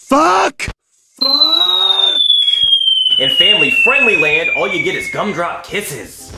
Fuck! Fuck! In family friendly land, all you get is gumdrop kisses.